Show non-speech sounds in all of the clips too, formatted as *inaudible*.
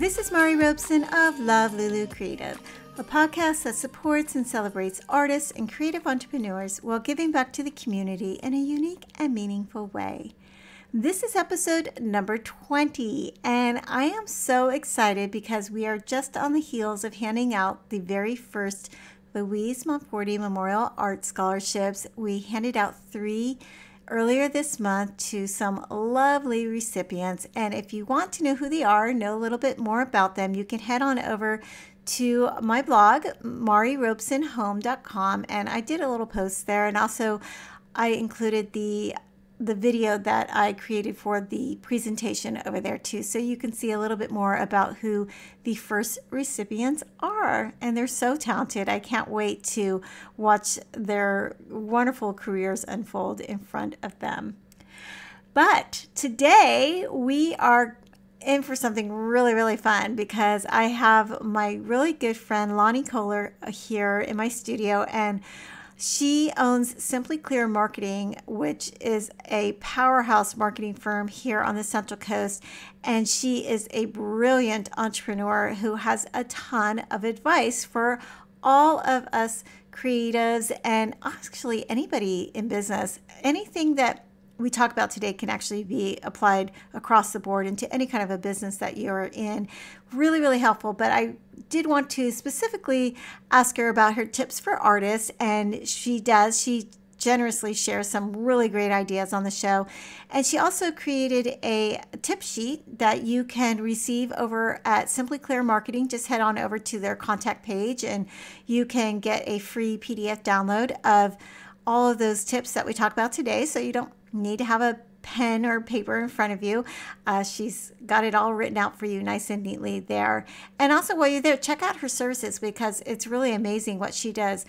This is Mari Robeson of Love Lulu Creative, a podcast that supports and celebrates artists and creative entrepreneurs while giving back to the community in a unique and meaningful way. This is episode number 20, and I am so excited because we are just on the heels of handing out the very first Louise Monforte Memorial Art Scholarships. We handed out three earlier this month to some lovely recipients. And if you want to know who they are, know a little bit more about them, you can head on over to my blog, marirobesonhome.com. And I did a little post there. And also, I included the the video that I created for the presentation over there too. So you can see a little bit more about who the first recipients are. And they're so talented. I can't wait to watch their wonderful careers unfold in front of them. But today we are in for something really, really fun because I have my really good friend Lani Colhouer here in my studio and she owns Simply Clear Marketing, which is a powerhouse marketing firm here on the Central Coast. And she is a brilliant entrepreneur who has a ton of advice for all of us creatives and actually anybody in business. Anything that we talk about today can actually be applied across the board into any kind of a business that you're in. Really, really helpful. But I did want to specifically ask her about her tips for artists, and she does. She generously shares some really great ideas on the show. And she also created a tip sheet that you can receive over at Simply Clear Marketing. Just head on over to their contact page and you can get a free PDF download of all of those tips that we talked about today. So you don't need to have a pen or paper in front of you. Uh, she's got it all written out for you nice and neatly there. And also, while you're there, check out her services because it's really amazing what she does.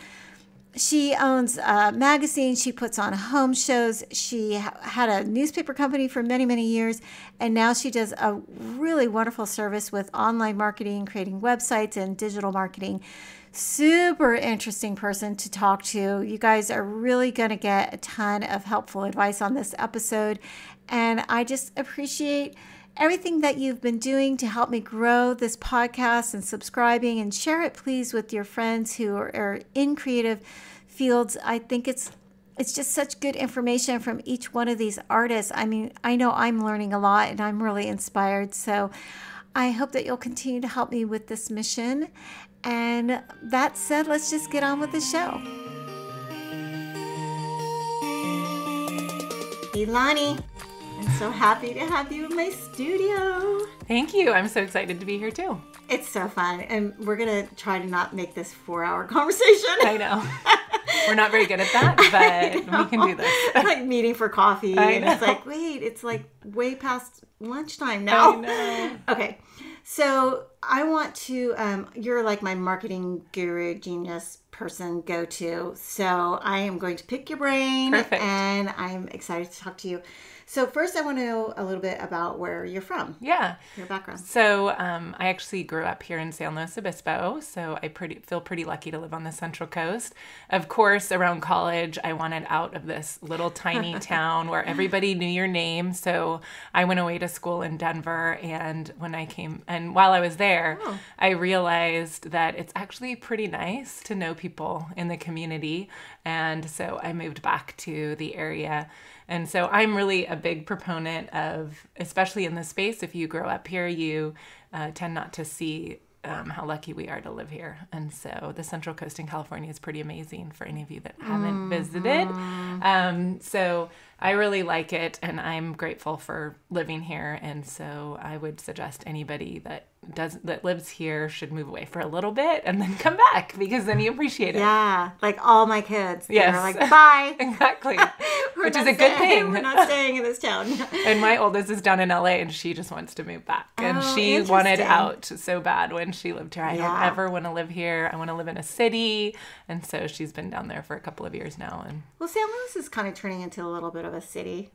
She owns a magazine. She puts on home shows. She had a newspaper company for many, many years. And now she does a really wonderful service with online marketing, creating websites, and digital marketing super interesting person to talk to. You guys are really going to get a ton of helpful advice on this episode. And I just appreciate everything that you've been doing to help me grow this podcast and subscribing and share it, please, with your friends who are, are in creative fields. I think it's it's just such good information from each one of these artists. I mean, I know I'm learning a lot and I'm really inspired. So I hope that you'll continue to help me with this mission. And that said, let's just get on with the show. Hey, Lani. I'm so happy to have you in my studio. Thank you. I'm so excited to be here too. It's so fun. And we're going to try to not make this four hour *laughs* conversation. I know. We're not very good at that, *laughs* but we can do this. *laughs* like meeting for coffee. I and know. it's like, wait, it's like way past lunchtime now. Okay. So I want to, um, you're like my marketing guru genius person go to. So I am going to pick your brain. Perfect. And I'm excited to talk to you. So first, I want to know a little bit about where you're from. Yeah, your background. So um, I actually grew up here in San Luis Obispo, so I pretty feel pretty lucky to live on the Central Coast. Of course, around college, I wanted out of this little tiny *laughs* town where everybody knew your name. So I went away to school in Denver, and when I came, and while I was there, oh. I realized that it's actually pretty nice to know people in the community, and so I moved back to the area and so I'm really a big proponent of, especially in this space, if you grow up here, you uh, tend not to see um, how lucky we are to live here. And so the Central Coast in California is pretty amazing for any of you that haven't mm-hmm. visited. Um, so I really like it and I'm grateful for living here. And so I would suggest anybody that does that lives here should move away for a little bit and then come back because then you appreciate it. Yeah, like all my kids. Yes, like bye. *laughs* exactly, *laughs* which is a good thing. We're not staying in this town. *laughs* and my oldest is down in LA, and she just wants to move back, and oh, she wanted out so bad when she lived here. I yeah. don't ever want to live here. I want to live in a city, and so she's been down there for a couple of years now. And well, San Luis is kind of turning into a little bit of a city.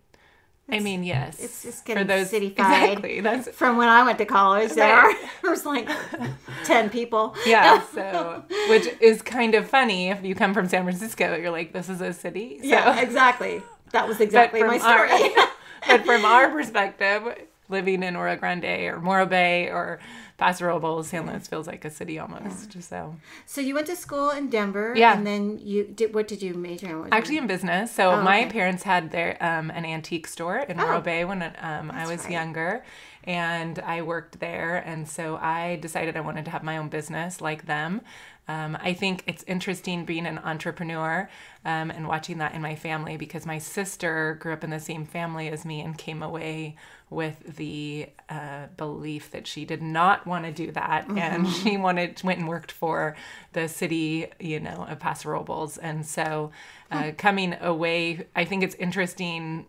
I mean, yes. It's just getting for those, cityfied. Exactly. That's, From when I went to college, there *laughs* was like 10 people. Yeah. *laughs* So, which is kind of funny if you come from San Francisco, you're like, this is a city. So. Yeah, exactly. That was exactly my story. Our, *laughs* but from *laughs* our perspective, living in Arroyo Grande or Morro Bay or Paso Robles, San Luis feels like a city almost. Yeah. So, so you went to school in Denver, yeah, and then you did. What did you major in? Actually, in business. So oh, my okay. parents had their um, an antique store in Morro oh, Bay when um, I was right. younger, and I worked there, and so I decided I wanted to have my own business like them. Um, I think it's interesting being an entrepreneur um, and watching that in my family because my sister grew up in the same family as me and came away with the uh, belief that she did not want to do that. Mm-hmm. and *laughs* she wanted went and worked for the city you know of Paso Robles. And so uh, coming away I think it's interesting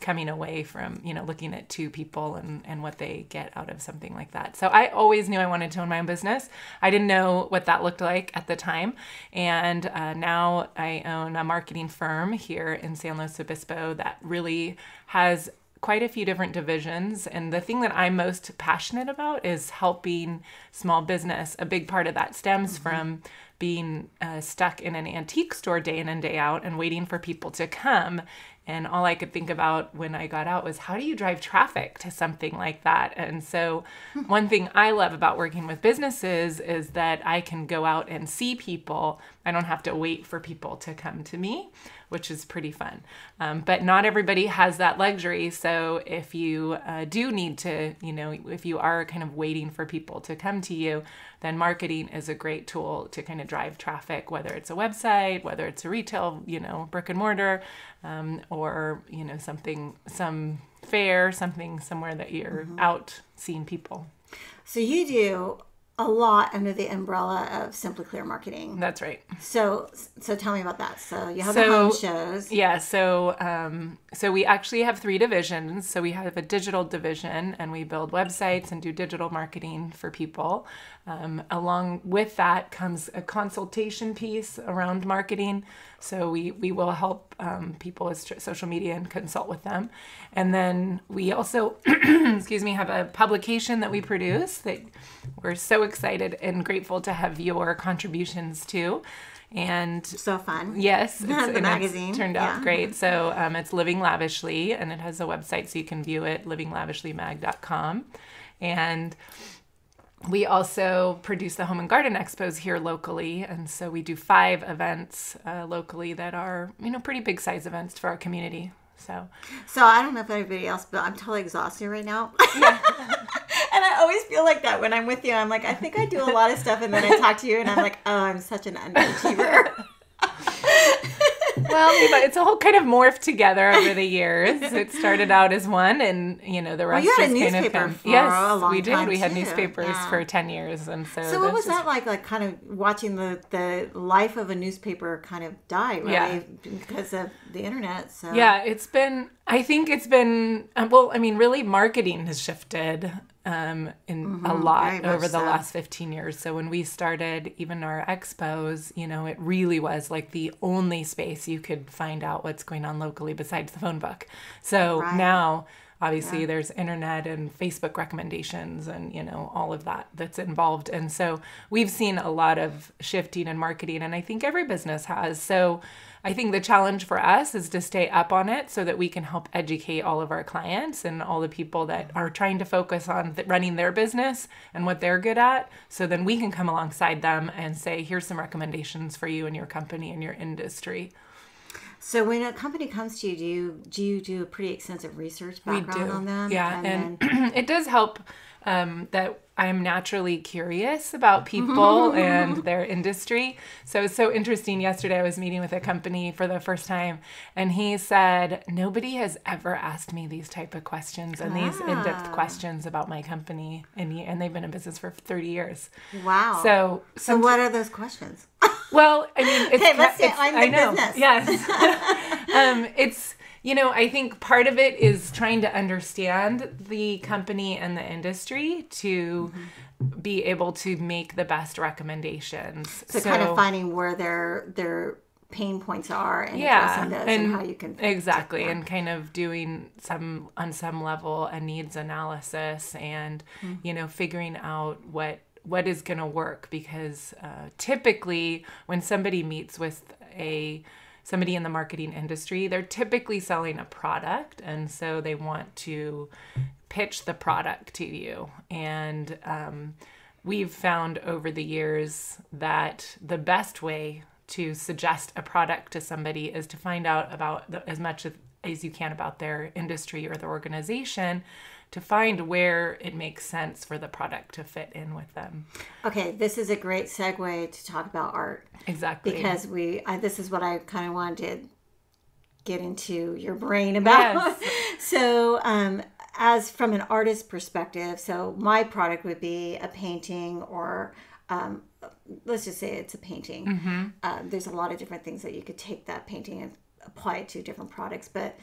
coming away from you know looking at two people and and what they get out of something like that. So i always knew i wanted to own my own business. I didn't know what that looked like at the time. And uh, now i own a marketing firm here in san luis obispo that really has quite a few different divisions. And the thing that i'm most passionate about is helping small business. A big part of that stems mm-hmm. from being uh, stuck in an antique store day in and day out and waiting for people to come and all I could think about when I got out was how do you drive traffic to something like that? And so, hmm. one thing I love about working with businesses is that I can go out and see people. I don't have to wait for people to come to me which is pretty fun. Um, but not everybody has that luxury. So if you uh, do need to, you know, if you are kind of waiting for people to come to you, then marketing is a great tool to kind of drive traffic, whether it's a website, whether it's a retail, you know, brick and mortar, um, or, you know, something, some fair, something somewhere that you're mm-hmm. out seeing people. So you do a lot under the umbrella of Simply Clear Marketing. That's right. So, so tell me about that. So you have so, the home shows. Yeah. So, um, so we actually have three divisions. So we have a digital division, and we build websites and do digital marketing for people. Um, along with that comes a consultation piece around marketing. So we we will help um, people with social media and consult with them. And then we also, *clears throat* excuse me, have a publication that we produce that we're so excited and grateful to have your contributions to. And so fun. Yes, *laughs* it's the magazine turned out yeah. great. So um, it's Living Lavishly, and it has a website so you can view it, livinglavishlymag.com. And we also produce the home and garden expos here locally and so we do five events uh, locally that are you know pretty big size events for our community so. So i don't know if anybody else but i'm totally exhausted right now. Yeah. *laughs* and i always feel like that when i'm with you. I'm like i think i do a lot of stuff and then i talk to you and i'm like oh i'm such an underachiever *laughs* well, *laughs* it's all kind of morphed together over the years. It started out as one, and you know the rest well, you had kind of come. yes, we did. We too. had newspapers yeah. for ten years, and so. So what was that like? Like kind of watching the the life of a newspaper kind of die, really, yeah. because of the internet. So yeah, it's been. I think it's been. Uh, well, I mean, really, marketing has shifted um, in mm-hmm, a lot over the so. last 15 years. So when we started even our expos, you know, it really was like the only space you could find out what's going on locally besides the phone book. So right. now obviously yeah. there's internet and facebook recommendations and you know all of that that's involved and so we've seen a lot of shifting in marketing and i think every business has so I think the challenge for us is to stay up on it so that we can help educate all of our clients and all the people that are trying to focus on th- running their business and what they're good at. So then we can come alongside them and say, here's some recommendations for you and your company and your industry. So when a company comes to you, do you do you do a pretty extensive research background on them? Yeah, and, and then... *clears throat* it does help um, that I'm naturally curious about people *laughs* and their industry. So it's so interesting. Yesterday, I was meeting with a company for the first time, and he said, Nobody has ever asked me these type of questions and ah. these in depth questions about my company. And, he, and they've been in business for 30 years. Wow. So, so what are those questions? Well, I mean, it's, *laughs* hey, let's it's, I know. Business. Yes. *laughs* um, it's, you know, I think part of it is trying to understand the company and the industry to mm-hmm. be able to make the best recommendations. So, so, kind of finding where their their pain points are and yeah, and, and, how you can exactly and kind of doing some on some level a needs analysis and mm-hmm. you know figuring out what what is going to work because uh, typically when somebody meets with a somebody in the marketing industry, they're typically selling a product. And so they want to pitch the product to you. And um, we've found over the years that the best way to suggest a product to somebody is to find out about the, as much as you can about their industry or their organization to find where it makes sense for the product to fit in with them. Okay, this is a great segue to talk about art. Exactly. Because we, I, this is what I kind of wanted to get into your brain about. Yes. *laughs* so, um, as from an artist perspective, so my product would be a painting or um, let's just say it's a painting. Mm-hmm. Uh, there's a lot of different things that you could take that painting and apply it to different products. But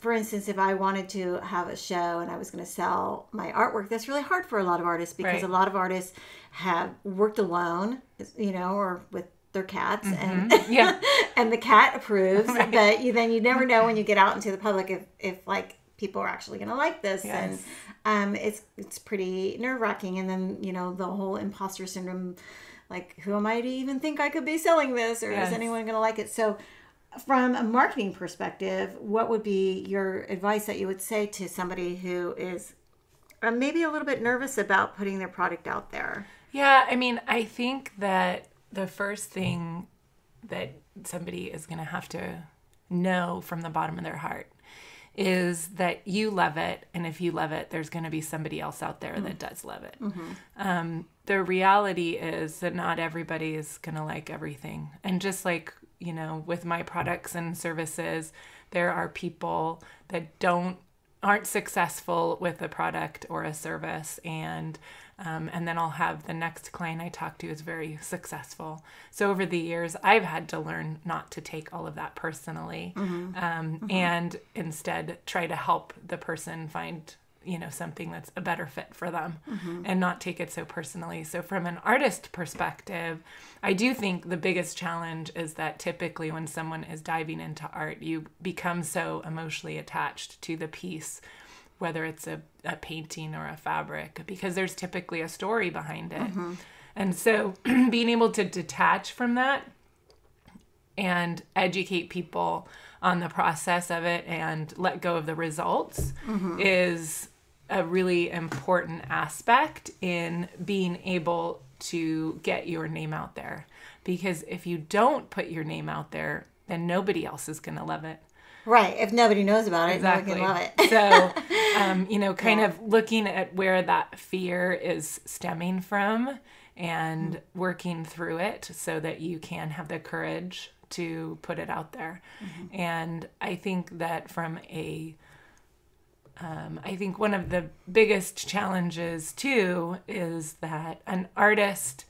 for instance, if I wanted to have a show and I was going to sell my artwork, that's really hard for a lot of artists because right. a lot of artists have worked alone, you know, or with their cats mm-hmm. and *laughs* yeah. *laughs* and the cat approves right. but you then you never know when you get out into the public if, if like people are actually going to like this yes. and um, it's it's pretty nerve-wracking and then you know the whole imposter syndrome like who am i to even think i could be selling this or yes. is anyone going to like it so from a marketing perspective what would be your advice that you would say to somebody who is uh, maybe a little bit nervous about putting their product out there? Yeah i mean i think that the first thing that somebody is going to have to know from the bottom of their heart is that you love it and if you love it there's going to be somebody else out there mm that does love it. Mm-hmm. um, the reality is that not everybody is going to like everything. And just like you know with my products and services there are people that don't aren't successful with a product or a service and um, and then I'll have the next client I talk to is very successful. So over the years, I've had to learn not to take all of that personally, mm-hmm. Um, mm-hmm. and instead try to help the person find you know something that's a better fit for them mm-hmm. and not take it so personally so from an artist perspective i do think the biggest challenge is that typically when someone is diving into art you become so emotionally attached to the piece whether it's a, a painting or a fabric, because there's typically a story behind it. Mm-hmm. And so *clears throat* being able to detach from that and educate people on the process of it and let go of the results mm-hmm. is a really important aspect in being able to get your name out there. Because if you don't put your name out there, then nobody else is going to love it. Right. If nobody knows about it, exactly. no one can love it. so, *laughs* um, you know, kind yeah. of looking at where that fear is stemming from and mm-hmm. working through it so that you can have the courage to put it out there. Mm-hmm. And I think that from a um, I think one of the biggest challenges too is that an artist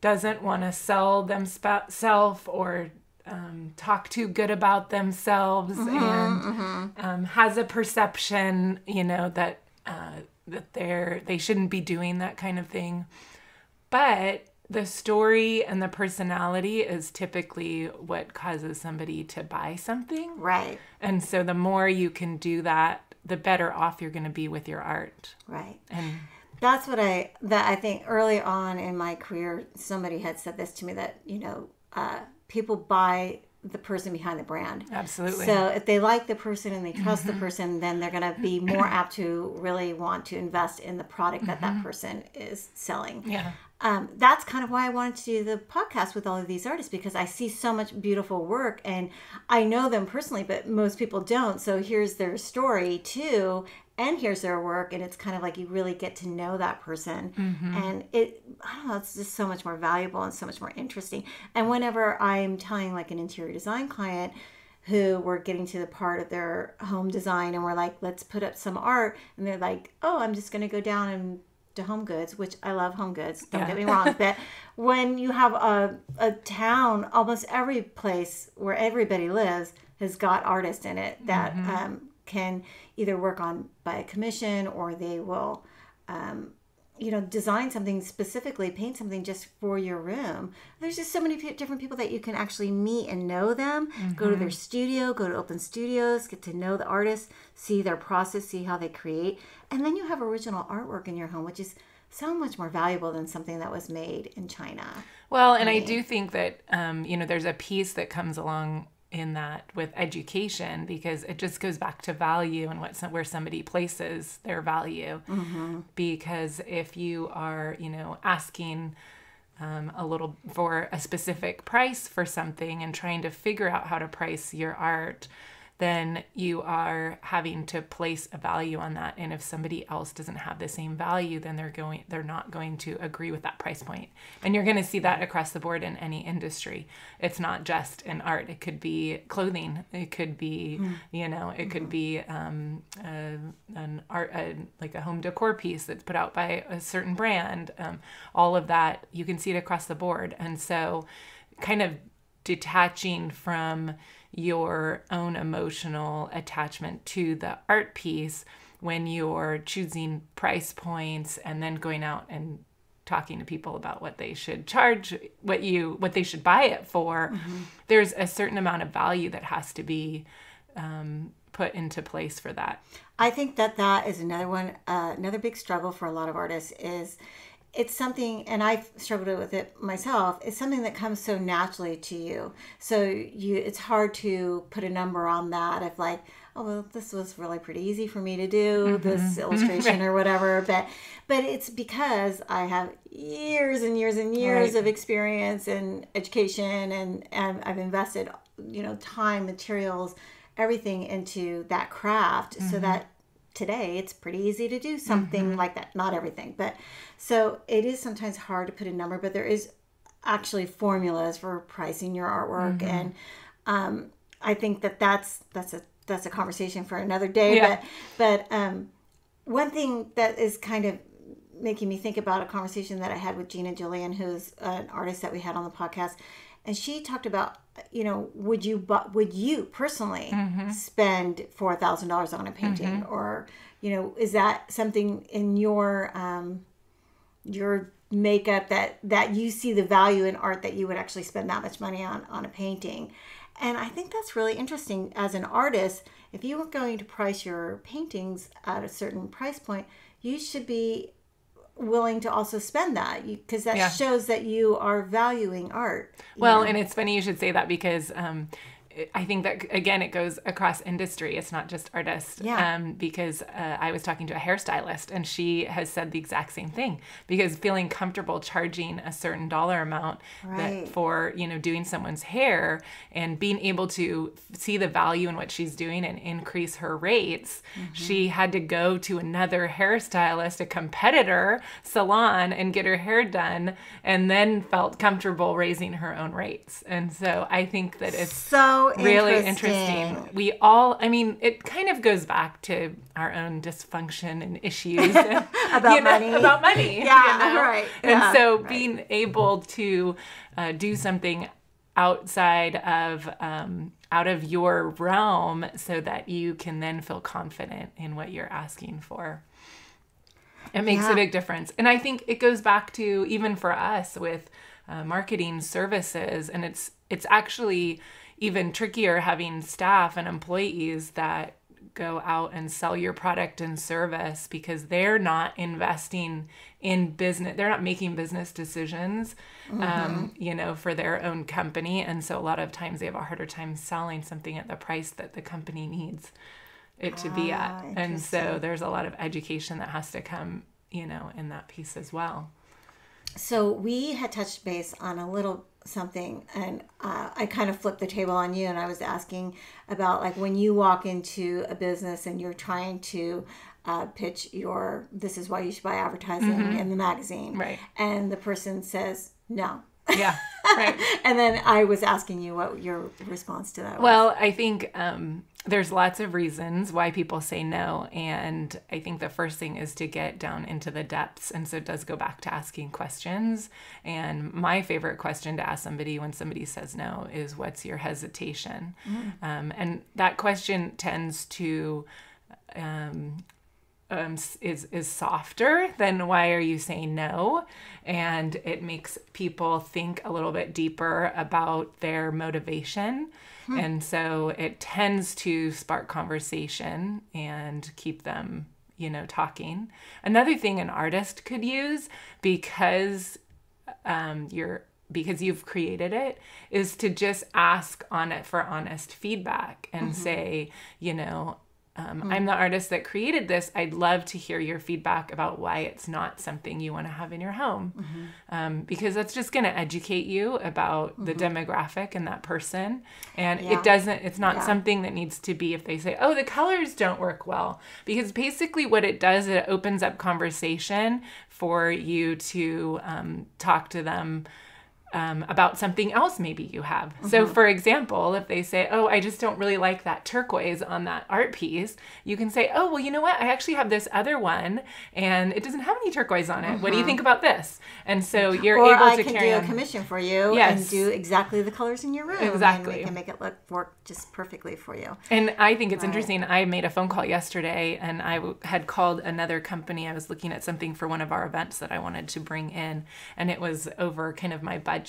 doesn't want to sell themselves or um, talk too good about themselves mm-hmm, and mm-hmm. Um, has a perception, you know, that uh, that they're they shouldn't be doing that kind of thing. But the story and the personality is typically what causes somebody to buy something. Right. And so the more you can do that, the better off you're going to be with your art. Right. And that's what I that I think early on in my career somebody had said this to me that, you know, uh, people buy the person behind the brand. Absolutely. So if they like the person and they trust mm-hmm. the person, then they're going to be more apt to really want to invest in the product that mm-hmm. that person is selling. Yeah. Um, that's kind of why I wanted to do the podcast with all of these artists because I see so much beautiful work and I know them personally, but most people don't. So here's their story too, and here's their work and it's kind of like you really get to know that person mm-hmm. and it i don't know it's just so much more valuable and so much more interesting and whenever i'm telling like an interior design client who we're getting to the part of their home design and we're like let's put up some art and they're like oh i'm just going to go down and to home goods which i love home goods don't yeah. get me wrong but *laughs* when you have a, a town almost every place where everybody lives has got artists in it that mm-hmm. um, can either work on by a commission or they will um, you know design something specifically paint something just for your room there's just so many p- different people that you can actually meet and know them mm-hmm. go to their mm-hmm. studio go to open studios get to know the artists see their process see how they create and then you have original artwork in your home which is so much more valuable than something that was made in china well and i do think that um, you know there's a piece that comes along in that with education because it just goes back to value and what where somebody places their value. Mm-hmm. Because if you are, you know, asking um, a little for a specific price for something and trying to figure out how to price your art, then you are having to place a value on that. And if somebody else doesn't have the same value then they're going they're not going to agree with that price point. And you're going to see that across the board in any industry. It's not just in art. It could be clothing. It could be mm. you know it mm-hmm. could be um, a, an art a, like a home decor piece that's put out by a certain brand. Um, all of that you can see it across the board. And so kind of detaching from your own emotional attachment to the art piece when you're choosing price points and then going out and talking to people about what they should charge what you what they should buy it for mm-hmm. there's a certain amount of value that has to be um, put into place for that i think that that is another one uh, another big struggle for a lot of artists is it's something and i've struggled with it myself it's something that comes so naturally to you so you it's hard to put a number on that if like oh well this was really pretty easy for me to do mm-hmm. this illustration *laughs* or whatever but but it's because i have years and years and years right. of experience and education and, and i've invested you know time materials everything into that craft mm-hmm. so that today it's pretty easy to do something mm-hmm. like that not everything but so it is sometimes hard to put a number but there is actually formulas for pricing your artwork mm-hmm. and um, i think that that's that's a that's a conversation for another day yeah. but but um, one thing that is kind of making me think about a conversation that i had with gina julian who's an artist that we had on the podcast and she talked about you know would you but would you personally mm-hmm. spend four thousand dollars on a painting mm-hmm. or you know is that something in your um your makeup that that you see the value in art that you would actually spend that much money on on a painting and i think that's really interesting as an artist if you were going to price your paintings at a certain price point you should be willing to also spend that because that yeah. shows that you are valuing art. Well, know? and it's funny you should say that because um, I think that again, it goes across industry. It's not just artists. Yeah. Um, because uh, I was talking to a hairstylist, and she has said the exact same thing. Because feeling comfortable charging a certain dollar amount right. that for you know doing someone's hair and being able to see the value in what she's doing and increase her rates, mm-hmm. she had to go to another hairstylist, a competitor salon, and get her hair done, and then felt comfortable raising her own rates. And so I think that it's so really interesting. We all, I mean, it kind of goes back to our own dysfunction and issues *laughs* about you know, money. About money. Yeah, you know? right. And yeah, so right. being able to uh, do something outside of um, out of your realm so that you can then feel confident in what you're asking for. It makes yeah. a big difference. And I think it goes back to even for us with uh, marketing services and it's it's actually even trickier having staff and employees that go out and sell your product and service because they're not investing in business they're not making business decisions um, mm-hmm. um, you know for their own company. And so a lot of times they have a harder time selling something at the price that the company needs it to ah, be at. Ah, and so there's a lot of education that has to come you know in that piece as well. So we had touched base on a little something and uh, i kind of flipped the table on you and i was asking about like when you walk into a business and you're trying to uh, pitch your this is why you should buy advertising mm-hmm. in the magazine right. and the person says no. Yeah *laughs* right. And then i was asking you what your response to that well i think um, there's lots of reasons why people say no. And I think the first thing is to get down into the depths. And so it does go back to asking questions. And my favorite question to ask somebody when somebody says no is, What's your hesitation? Mm. Um, and that question tends to. Um, um, is is softer than why are you saying no, and it makes people think a little bit deeper about their motivation. Hmm. And so it tends to spark conversation and keep them, you know, talking. Another thing an artist could use because um, you're because you've created it is to just ask on it for honest feedback and say, you know, um, I'm the artist that created this. I'd love to hear your feedback about why it's not something you want to have in your home. Um, because that's just going to educate you about the demographic and that person. And Yeah. it doesn't, it's not Yeah. something that needs to be if they say, oh, the colors don't work well. Because basically, what it does, it opens up conversation for you to um, talk to them um, about something else maybe you have. So, Mm-hmm. for example, if they say, Oh, I just don't really like that turquoise on that art piece, you can say, Oh, well, you know what? I actually have this other one and it doesn't have any turquoise on it. What do you think about this? And so you're Mm-hmm. or able I to can carry do a commission for you Yes. and do exactly the colors in your room. And Exactly. we can make it look work just perfectly for you. And I think it's interesting. I made a phone call yesterday and I w- had called another company. I was looking at something for one of our events that I wanted to bring in, and it was over kind of my budget.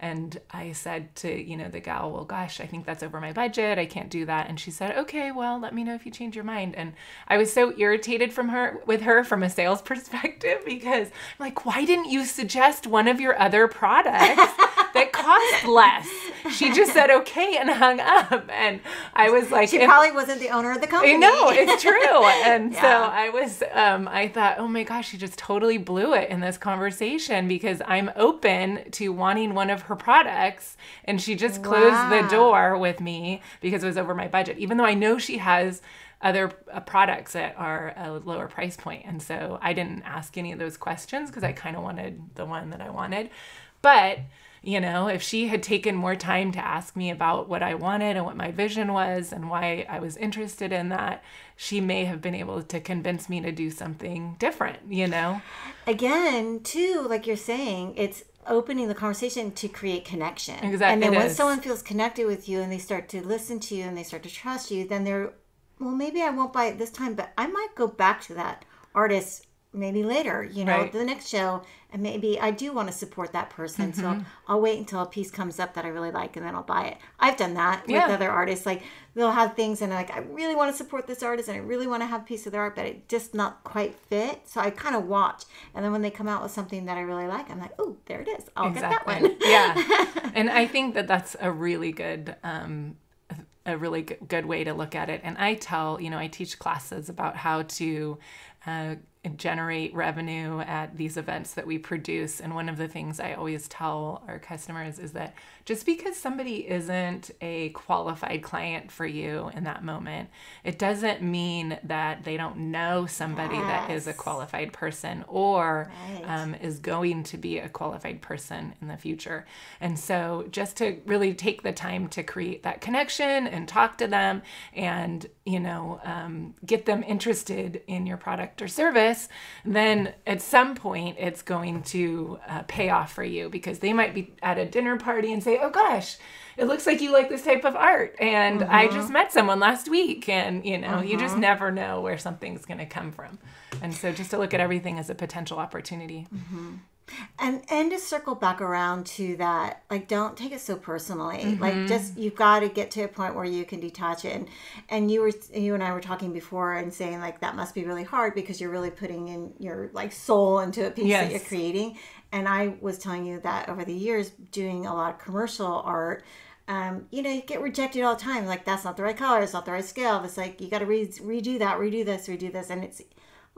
And I said to, you know, the gal, well, gosh, I think that's over my budget. I can't do that. And she said, okay, well, let me know if you change your mind. And I was so irritated from her with her from a sales *laughs* perspective because I'm like, why didn't you suggest one of your other products that cost less? She just said okay and hung up. And I was like, She probably wasn't the owner of the company. No, it's true, and *laughs* so I was. Um, I thought, oh my gosh, she just totally blew it in this conversation because I'm open to wanting one of her products, and she just closed the door with me because it was over my budget, even though I know she has other uh, products that are a lower price point, and so I didn't ask any of those questions because I kind of wanted the one that I wanted, but you know, if she had taken more time to ask me about what I wanted and what my vision was and why I was interested in that, she may have been able to convince me to do something different, you know? Again, too, like you're saying, it's opening the conversation to create connection. Exactly. And then once someone feels connected with you and they start to listen to you and they start to trust you, then they're, well, maybe I won't buy it this time, but I might go back to that artist maybe later, you know, Right. the next show. And maybe I do want to support that person. So Mm-hmm. I'll wait until a piece comes up that I really like and then I'll buy it. I've done that with other artists. Like they'll have things and like, I really want to support this artist and I really want to have a piece of their art, but it just not quite fit. So I kind of watch. And then when they come out with something that I really like, I'm like, oh, there it is. I'll get that one. yeah. *laughs* And I think that that's a really good um a really good way to look at it. And I tell, you know, I teach classes about how to uh, generate revenue at these events that we produce. And one of the things I always tell our customers is that just because somebody isn't a qualified client for you in that moment, it doesn't mean that they don't know somebody that is a qualified person or Right. um, is going to be a qualified person in the future. And so just to really take the time to create that connection and talk to them and, you know, um, get them interested in your product or service, then at some point it's going to uh, pay off for you because they might be at a dinner party and say, oh gosh, it looks like you like this type of art. And I mm-hmm. just met someone last week. And, you know, you just mm-hmm. never know where something's going to come from. And so just to look at everything as a potential opportunity. Mm-hmm. And and to circle back around to that like don't take it so personally Mm-hmm. like just you've got to get to a point where you can detach it and and you were you and i were talking before and saying like that must be really hard because you're really putting in your like soul into a piece that you're creating and i was telling you that over the years doing a lot of commercial art um, you know, you get rejected all the time. Like that's not the right color, it's not the right scale. It's like you got to re- redo that, redo this, redo this, and it's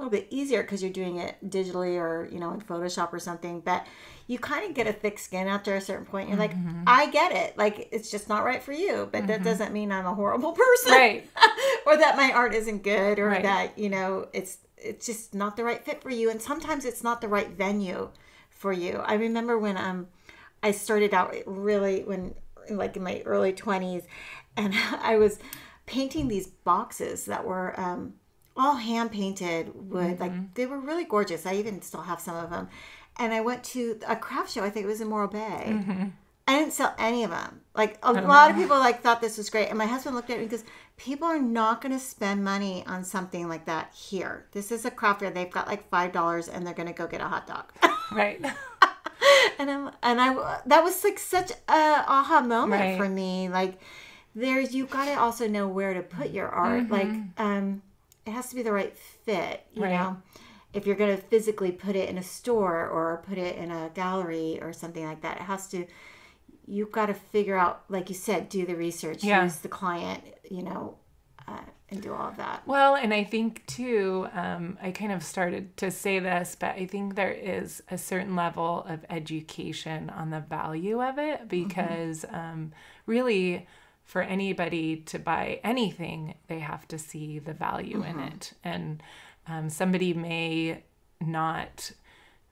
little bit easier because you're doing it digitally or you know in Photoshop or something. But you kind of get a thick skin after a certain point. You're like, I get it. Like it's just not right for you, but that doesn't mean I'm a horrible *laughs* person, Right. *laughs* or that my art isn't good, or Right. that you know it's it's just not the right fit for you. And sometimes it's not the right venue for you. I remember when um I started out really when like in my early 20s and *laughs* I was painting these boxes that were um all hand painted wood like they were really gorgeous. I even still have some of them. And I went to a craft show, I think it was in Morro Bay. I didn't sell any of them. Like a lot of people like thought this was great, and my husband looked at me and goes, "People are not going to spend money on something like that here. This is a craft fair. They've got like five dollars, and they're going to go get a hot dog." *laughs* Right. and I'm and I that was like such a aha moment Right. for me. Like there's you got to also know where to put your art. Like um, it has to be the right fit, you Mm-hmm. Right. know. if you're going to physically put it in a store or put it in a gallery or something like that, it has to you've got to figure out, like you said, do the research, Yeah. use the client, you know, uh, and do all of that. Well, and I think too, um, I kind of started to say this, but I think there is a certain level of education on the value of it because um, really, for anybody to buy anything, they have to see the value in it. And um, somebody may not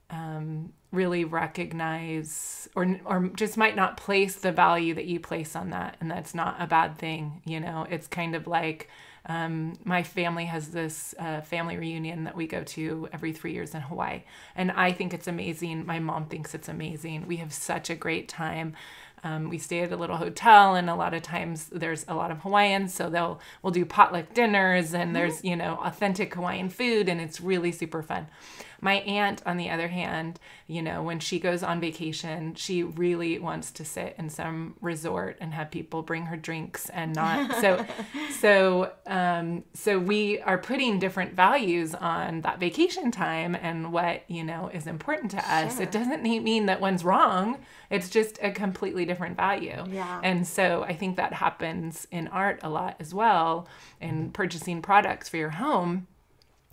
um, really recognize or or just might not place the value that you place on that and that's not a bad thing you know it's kind of like um, my family has this uh, family reunion that we go to every three years in Hawaii. And I think it's amazing. My mom thinks it's amazing. We have such a great time. Um, we stay at a little hotel, and a lot of times there's a lot of Hawaiians, so they'll we'll do potluck dinners, and there's you know authentic Hawaiian food, and it's really super fun. My aunt, on the other hand, you know, when she goes on vacation, she really wants to sit in some resort and have people bring her drinks and not so *laughs* so um so we are putting different values on that vacation time and what you know is important to us Sure. it doesn't mean that one's wrong it's just a completely different value Yeah. and so i think that happens in art a lot as well in purchasing products for your home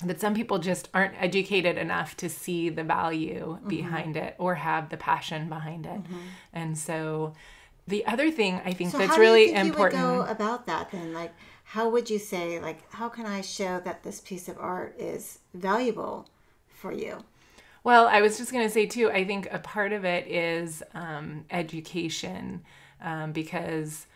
that some people just aren't educated enough to see the value Mm-hmm. behind it or have the passion behind it. And so the other thing I think So that's how really think important. you would go about that then? Like, how would you say, like, how can I show that this piece of art is valuable for you? Well, I was just going to say too, I think a part of it is um, education um, because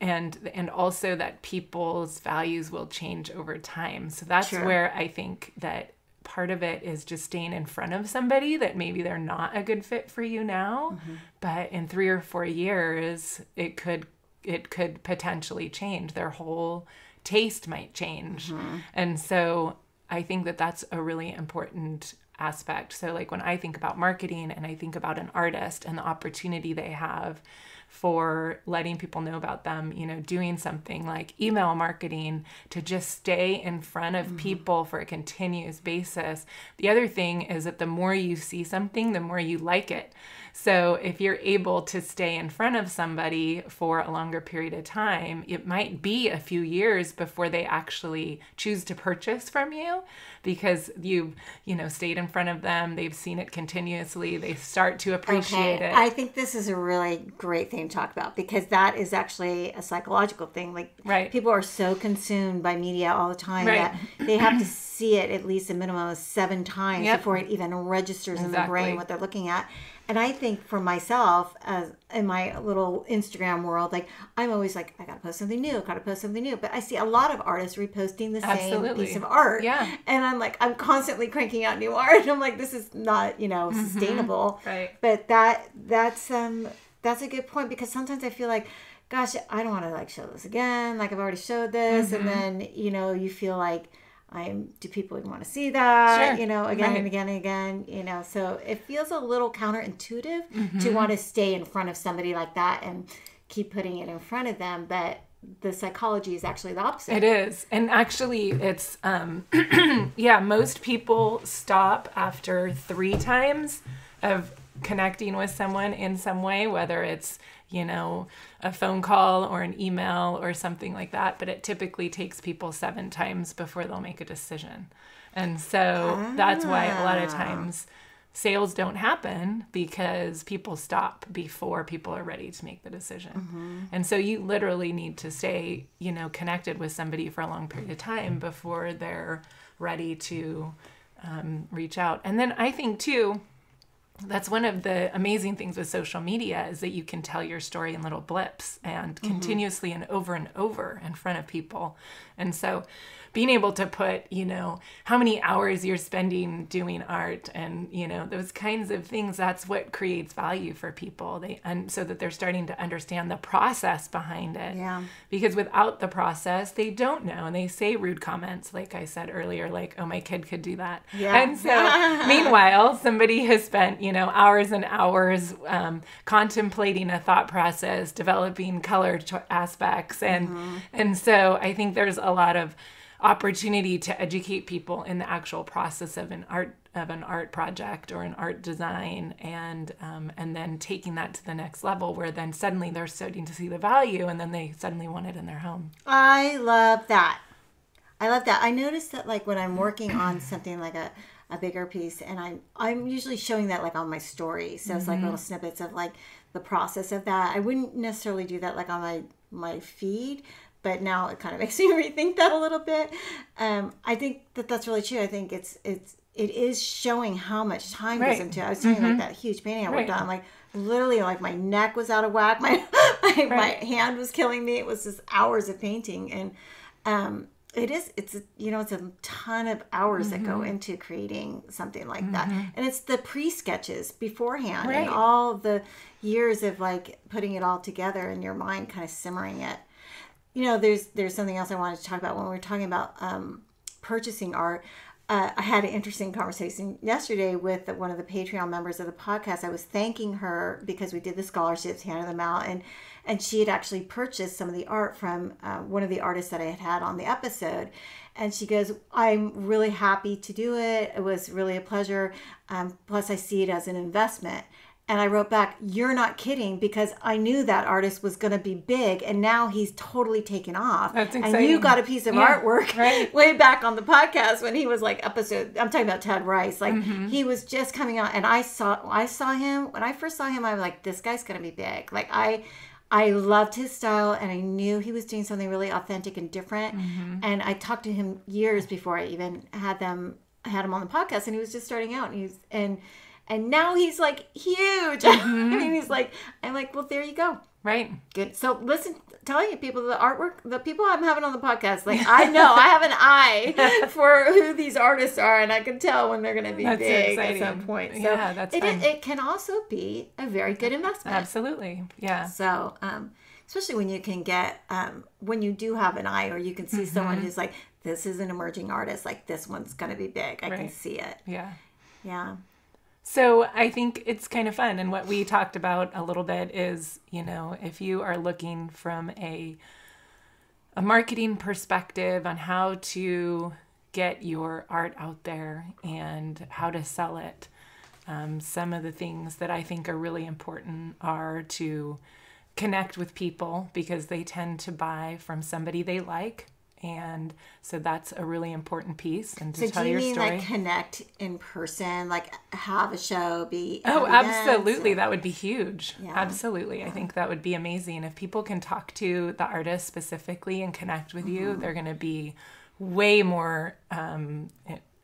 and and also that people's values will change over time. So that's Sure. where I think that part of it is just staying in front of somebody that maybe they're not a good fit for you now, Mm-hmm. but in 3 or 4 years it could it could potentially change their whole taste might change. Mm-hmm. And so I think that that's a really important aspect. So, like when I think about marketing and I think about an artist and the opportunity they have for letting people know about them, you know, doing something like email marketing to just stay in front of mm-hmm. people for a continuous basis. The other thing is that the more you see something, the more you like it. So if you're able to stay in front of somebody for a longer period of time, it might be a few years before they actually choose to purchase from you because you've, you know, stayed in front of them, they've seen it continuously, they start to appreciate it. I think this is a really great thing to talk about because that is actually a psychological thing. Like, Right. people are so consumed by media all the time Right. that they have to see it at least a minimum of seven times Yep. before it even registers in their Exactly. brain what they're looking at. And I think for myself, as in my little Instagram world, like I'm always like, I gotta post something new, gotta post something new. But I see a lot of artists reposting the same piece of art. Yeah. And I'm like, I'm constantly cranking out new *laughs* art. I'm like, this is not, you know, sustainable. Mm-hmm. Right. But that that's um that's a good point because sometimes I feel like, gosh, I don't want to like show this again. Like I've already showed this, and Mm-hmm. then you know you feel like. I'm. Do people even want to see that? Sure. You know, again Right. and again and again. You know, so it feels a little counterintuitive Mm-hmm. to want to stay in front of somebody like that and keep putting it in front of them. But the psychology is actually the opposite. It is. And actually, it's, um, *clears throat* yeah, most people stop after three times of connecting with someone in some way, whether it's, you know, a phone call or an email or something like that. But it typically takes people seven times before they'll make a decision. And so that's why a lot of times sales don't happen because people stop before people are ready to make the decision. And so you literally need to stay, you know, connected with somebody for a long period of time before they're ready to um, reach out. And then I think too, that's one of the amazing things with social media is that you can tell your story in little blips and mm-hmm. continuously and over and over in front of people. And so being able to put, you know, how many hours you're spending doing art and, you know, those kinds of things, that's what creates value for people. They and so that they're starting to understand the process behind it. Yeah. Because without the process, they don't know. And they say rude comments, like I said earlier, like, oh, my kid could do that. Yeah. And so, *laughs* meanwhile, somebody has spent, you know, hours and hours um, contemplating a thought process, developing color aspects. And, and so I think there's a lot of, opportunity to educate people in the actual process of an art of an art project or an art design and um, and then taking that to the next level where then suddenly they're starting to see the value and then they suddenly want it in their home I love that. I love that. I noticed that like when I'm working on *clears throat* something like a, a bigger piece and I'm I'm usually showing that like on my story. So it's like little snippets of like the process of that. I wouldn't necessarily do that like on my my feed, but now it kind of *laughs* makes me rethink that a little bit. Um, I think that that's really true. I think it's it's it is showing how much time Right. goes into it. I was telling you like that huge painting I worked Right. on, like literally like my neck was out of whack. *laughs* My my, my hand was killing me. It was just hours of painting and um it is it's you know it's a ton of hours that Mm-hmm. go into creating something like that and it's the pre-sketches beforehand Right. and all the years of like putting it all together in your mind kind of simmering it you know there's there's something else i wanted to talk about. When we were talking about um, purchasing art uh, i had an interesting conversation yesterday with one of the patreon members of the podcast. I was thanking her because we did the scholarships handed them out and and she had actually purchased some of the art from uh, one of the artists that i had had on the episode. And she goes i'm really happy to do it. It was really a pleasure. Um, plus i see it as an investment and I wrote back, You're not kidding because I knew that artist was going to be big and now he's totally taken off. That's exciting. And you got a piece of Yeah, artwork *laughs* right. way back on the podcast when he was like episode, I'm talking about Ted Rice. Like Mm-hmm. he was just coming out and I saw, I saw him, when I first saw him, I was like, This guy's going to be big. Like I, I loved his style and I knew he was doing something really authentic and different. Mm-hmm. And I talked to him years before I even had them had him on the podcast and he was just starting out and he's and and now he's like huge. *laughs* I mean he's like I'm like, well there you go. right Good. So listen, telling you people the artwork, the people I'm having on the podcast, like *laughs* I know I have an eye *laughs* for who these artists are, and I can tell when they're going to be That's big exciting. at some point. So Yeah, that's it, fun. it can also be a very good investment. absolutely yeah So, um, especially when you can get, um, when you do have an eye, or you can see Mm-hmm. someone who's like, this is an emerging artist, like this one's going to be big. I can see it. yeah Yeah. So I think it's kind of fun. And what we talked about a little bit is, you know, if you are looking from a a marketing perspective on how to get your art out there and how to sell it, um, some of the things that I think are really important are to connect with people because they tend to buy from somebody they like. And so that's a really important piece. And to So tell do you your mean story. like connect in person, like have a show, be Oh, absolutely. and- That would be huge. Yeah. Absolutely. I think that would be amazing. If people can talk to the artist specifically and connect with you, Mm-hmm. they're going to be way more um,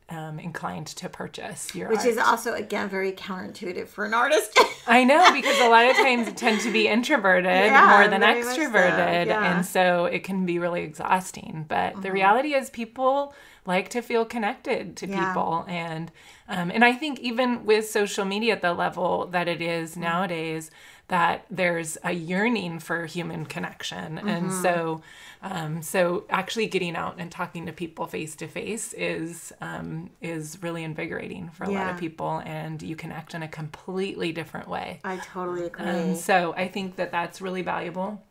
um, inclined to purchase your Which art. is also again very counterintuitive for an artist. *laughs* I know because a lot of times tend to be introverted *laughs* Yeah, more than much so, extroverted, yeah. and so it can be really exhausting. But Mm-hmm. the reality is, people like to feel connected to Yeah. people, and um, and I think even with social media at the level that it is Mm-hmm. nowadays, that there's a yearning for human connection, and Mm-hmm. so um, so actually getting out and talking to people face to face is um, is really invigorating for a lot of people, and you connect in a completely different way. I totally agree. Um, so I think that that's really valuable.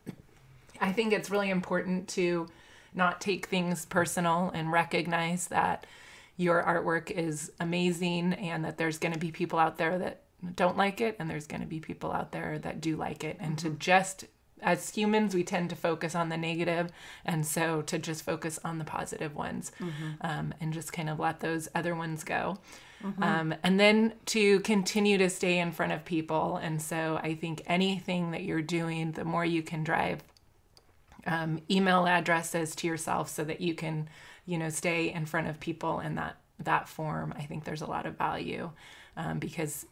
I think it's really important to not take things personal and recognize that your artwork is amazing and that there's going to be people out there that don't like it and there's going to be people out there that do like it. And to just as humans we tend to focus on the negative and so to just focus on the positive ones um, and just kind of let those other ones go. Um, and then to continue to stay in front of people. And so i think anything that you're doing the more you can drive um, email addresses to yourself so that you can you know stay in front of people in that that form i think there's a lot of value um, because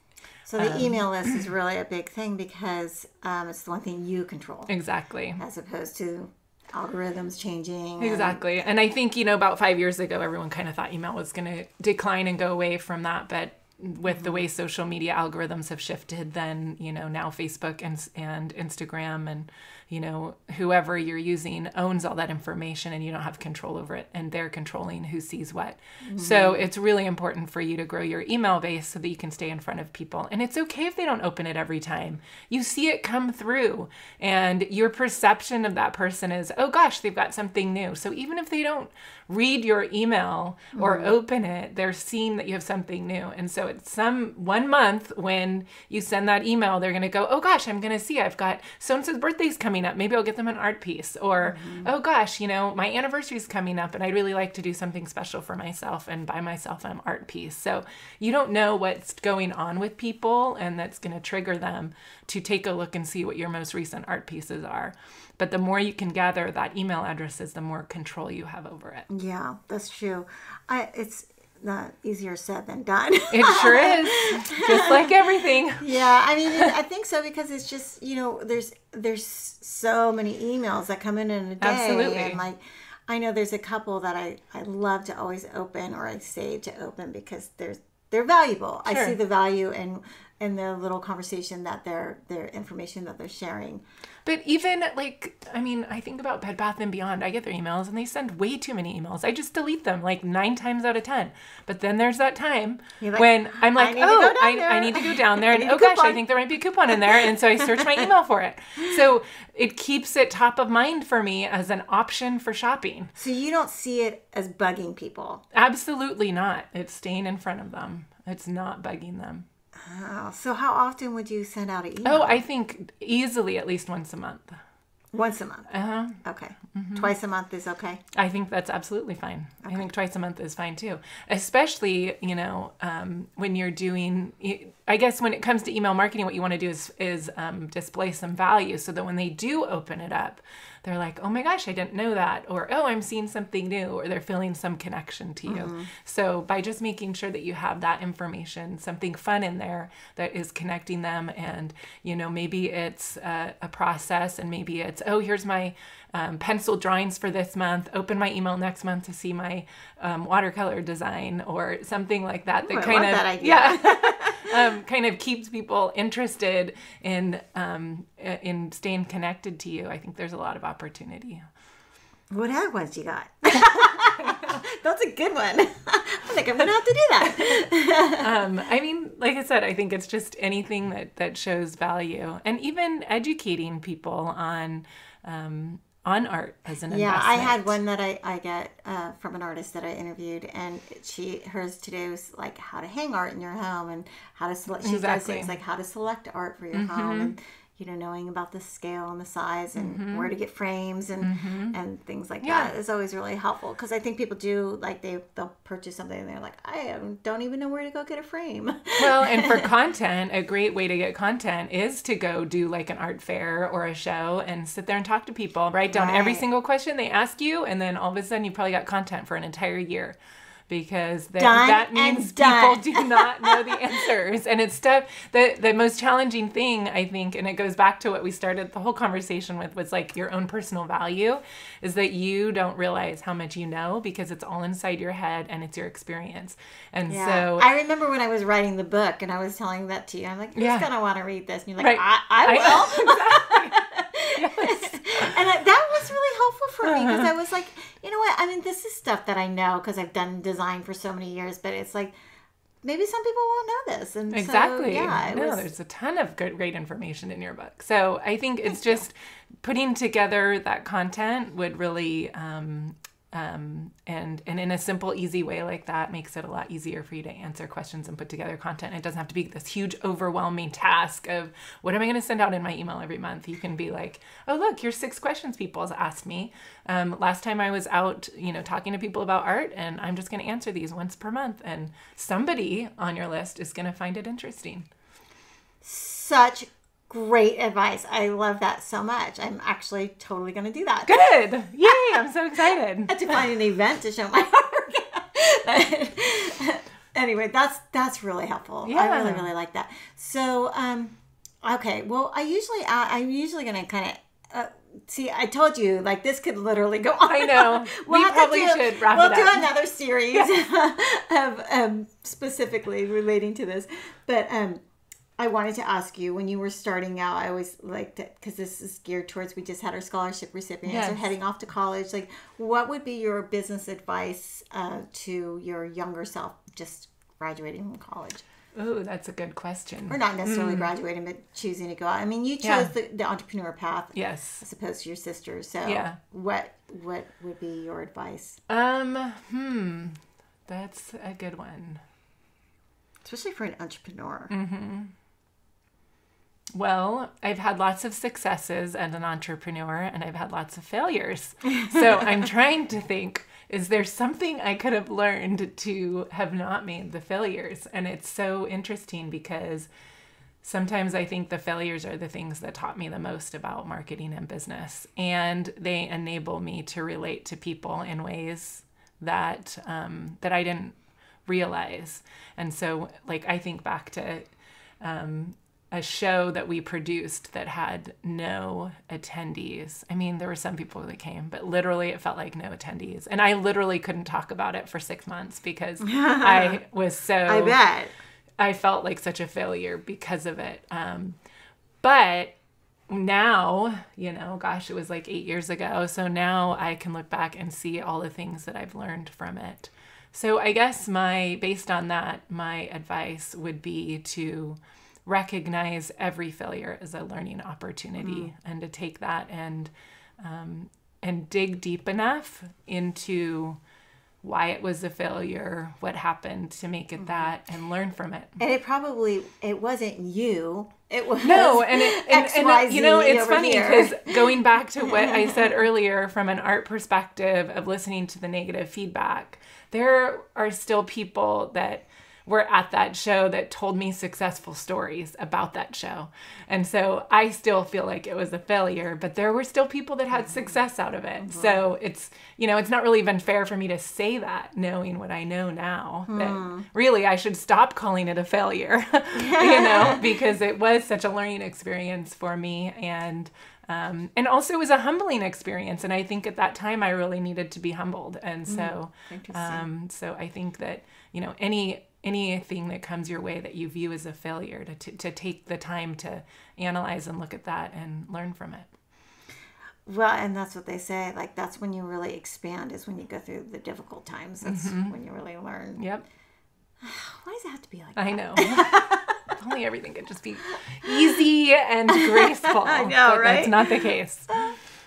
So the email list is really a big thing because um, it's the one thing you control, exactly as opposed to algorithms changing. and- Exactly. And I think, you know, about five years ago, everyone kind of thought email was going to decline and go away from that. But with the way social media algorithms have shifted, then you know now Facebook and and Instagram and you know whoever you're using owns all that information and you don't have control over it and they're controlling who sees what. Mm-hmm. so it's really important for you to grow your email base so that you can stay in front of people. And it's okay if they don't open it every time. You see it come through and your perception of that person is oh gosh they've got something new. So even if they don't read your email or mm-hmm. open it they're seeing that you have something new. And so some one month when you send that email they're going to go oh gosh i'm going to see i've got so and so's birthday's coming coming up. Maybe I'll get them an art piece. Or, mm-hmm. oh gosh, you know, my anniversary's coming up and I'd really like to do something special for myself and buy myself an art piece. So you don't know what's going on with people and that's going to trigger them to take a look and see what your most recent art pieces are. But the more you can gather that email addresses, the more control you have over it. Yeah, that's true. I it's not easier said than done. it sure *laughs* is. Just like everything. Yeah, I mean, I *laughs* think so because it's just you know, there's there's so many emails that come in in a day, Absolutely. and like. I know there's a couple that I, I love to always open or I save to open because there's they're valuable. Sure. I see the value in in the little conversation that they're their information that they're sharing. But even like I mean, I think about Bed Bath and Beyond. I get their emails and they send way too many emails. I just delete them like nine times out of ten. But then there's that time like, when I'm like, I oh, I, I, need to go down there, *laughs* and oh gosh, I think there might be a coupon in there, and so I search my email for it. So it keeps it top of mind for me as an option for shopping. So you don't see it as bugging people. Absolutely not. It's staying in front of them. It's not bugging them. Oh, so how often would you send out an email? Oh, I think easily at least once a month. Once a month. Uh huh. Okay. Mm-hmm. Twice a month is okay. I think that's absolutely fine. Okay. I think twice a month is fine too. Especially, you know, um, when you're doing. I guess when it comes to email marketing, what you want to do is is um, display some value, so that when they do open it up, they're like, oh my gosh, I didn't know that, or oh, I'm seeing something new, or they're feeling some connection to you. Mm-hmm. So by just making sure that you have that information, something fun in there that is connecting them, and you know, maybe it's a, a process, and maybe it's oh, here's my um, pencil drawings for this month. Open my email next month to see my um, watercolor design or something like that. Ooh, that kind *laughs* of yeah, um, kind of keeps people interested in um, in staying connected to you. I think there's a lot of opportunity. What other ones you got? *laughs* That's a good one. *laughs* I think I'm gonna have to do that. *laughs* um, I mean, like I said, I think it's just anything that that shows value, and even educating people on um, on art as an yeah investment. i had one that i i get uh, from an artist that i interviewed and she hers today was like how to hang art in your home and how to select she exactly. does things like how to select art for your mm-hmm. home and you know, knowing about the scale and the size and mm-hmm. where to get frames and mm-hmm. and things like yeah. that is always really helpful because I think people do like they they'll purchase something and they're like I don't even know where to go get a frame. *laughs* well, and for *laughs* content, a great way to get content is to go do like an art fair or a show and sit there and talk to people, write down right. every single question they ask you, and then all of a sudden you probably got content for an entire year because that, that means people do *laughs* not know the answers. And it's stuff the the most challenging thing, I think, and it goes back to what we started the whole conversation with was like your own personal value, is that you don't realize how much you know because it's all inside your head and it's your experience. And yeah. so I remember when I was writing the book and I was telling that to you, I'm like, who's yeah. gonna want to read this? And you're like, right. I, I will. I, *laughs* *laughs* yes. and that was really helpful for me because uh-huh. I was like, you know what? I mean, this is stuff that I know because I've done design for so many years, but it's like maybe some people won't know this. And exactly. So, yeah, no, was... there's a ton of good, great information in your book. So I think it's just putting together that content would really um, um, and and in a simple, easy way like that makes it a lot easier for you to answer questions and put together content. It doesn't have to be this huge, overwhelming task of what am I going to send out in my email every month. You can be like, oh look, here's six questions people asked me. Um, last time I was out, you know, talking to people about art, and I'm just going to answer these once per month, and somebody on your list is going to find it interesting. Such great advice. I love that so much. I'm actually totally going to do that. Good. *laughs* Yay. I'm so excited. I had to find an event to show my *laughs* art. anyway, that's that's really helpful. Yeah. I really really like that. So, um okay, well, I usually I, I'm usually going to kind of uh, see, I told you, like this could literally go on. I know. *laughs* We'll we probably do- should wrap it up. we'll do another series of um, specifically relating to this. But um, I wanted to ask you when you were starting out. I always liked it because this is geared towards. We just had our scholarship recipients are Yes. heading off to college. Like, what would be your business advice uh, to your younger self just graduating from college? Oh, that's a good question. Or not necessarily graduating, but choosing to go out. I mean, you chose Mm. Yeah. the, the entrepreneur path Yes. as opposed to your sister. So, Yeah. what what would be your advice, Um, hmm. That's a good one. especially for an entrepreneur? Mm. Well, I've had lots of successes as an entrepreneur and I've had lots of failures. *laughs* So I'm trying to think is there something I could have learned to have not made the failures? And it's so interesting because sometimes I think the failures are the things that taught me the most about marketing and business. And they enable me to relate to people in ways that um, that I didn't realize. And so, like, I think back to um, a show that we produced that had no attendees. I mean, there were some people that came, but literally it felt like no attendees. And I literally couldn't talk about it for six months because *laughs* I was so. I bet. I felt like such a failure because of it. Um, but now, you know, gosh, it was like eight years ago. So now I can look back and see all the things that I've learned from it. So I guess my, based on that, my advice would be to recognize every failure as a learning opportunity and to take that and, um, and dig deep enough into why it was a failure, what happened to make it that, and learn from it. And it probably it wasn't you. It was No, and it, and, and that- you know, it's funny because going back to what I said *laughs* earlier from an art perspective of listening to the negative feedback, there are still people that were at that show that told me successful stories about that show. And so I still feel like it was a failure, but there were still people that had success out of it. So it's, you know, it's not really even fair for me to say that knowing what I know now. That really I should stop calling it a failure, *laughs* you know, *laughs* because it was such a learning experience for me and um, and also it was a humbling experience and i think at that time i really needed to be humbled and so interesting. um, so i think that you know any anything that comes your way that you view as a failure to, to, to take the time to analyze and look at that and learn from it Well, and that's what they say. Like that's when you really expand is when you go through the difficult times. That's Mm-hmm. when you really learn. yep *sighs* Why does it have to be like i know *laughs* if only everything could just be easy and *laughs* graceful I know, but right? that's not the case *laughs*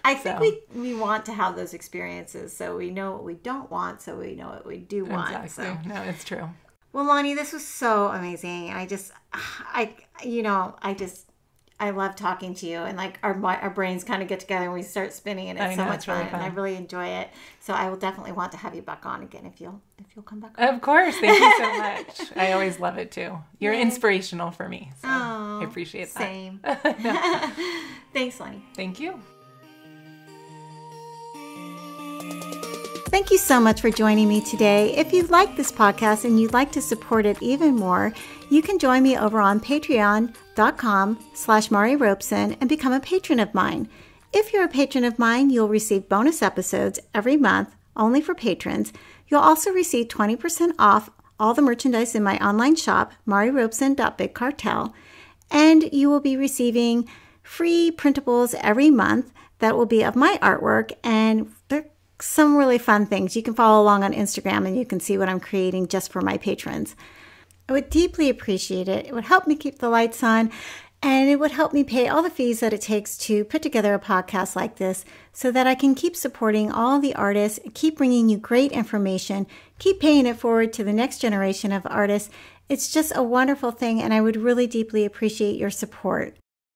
I think So. we we want to have those experiences so we know what we don't want, so we know what we do want. exactly So no it's true Well, Lani, this was so amazing. I just, I, you know, I just, I love talking to you, and like our our brains kind of get together and we start spinning, and it's I so much it's really fun, and I really enjoy it. So I will definitely want to have you back on again if you'll if you'll come back. on. Of course. Thank you so *laughs* much. I always love it too. You're inspirational for me. So Aw, I appreciate that. Same. *laughs* *laughs* Thanks, Lani. Thank you. Thank you so much for joining me today. If you like this podcast and you'd like to support it even more, you can join me over on patreon.com slash Mari Robeson and become a patron of mine. If you're a patron of mine, you'll receive bonus episodes every month only for patrons. You'll also receive 20% off all the merchandise in my online shop, marirobeson.bigcartel, and you will be receiving free printables every month that will be of my artwork and some really fun things. You can follow along on Instagram and you can see what I'm creating just for my patrons. I would deeply appreciate it. It would help me keep the lights on and it would help me pay all the fees that it takes to put together a podcast like this so that I can keep supporting all the artists, keep bringing you great information, keep paying it forward to the next generation of artists. It's just a wonderful thing and I would really deeply appreciate your support.